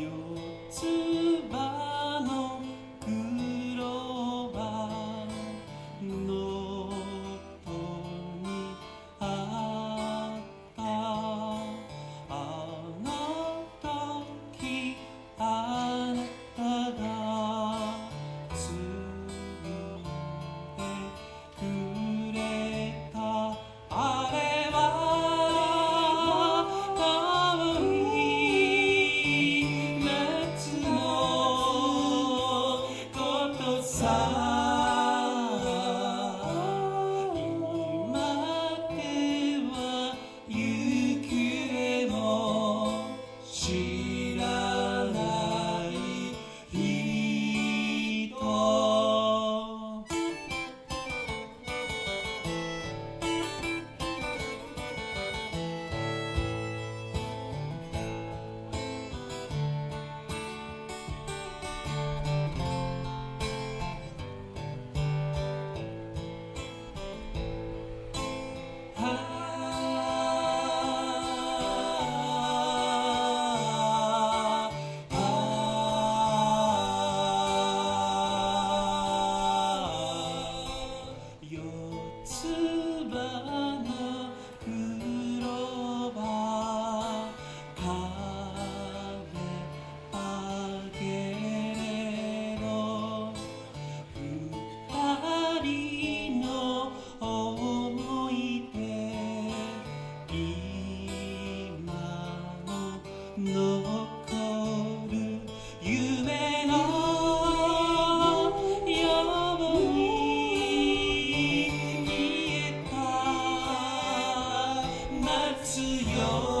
有 side. love. 自由。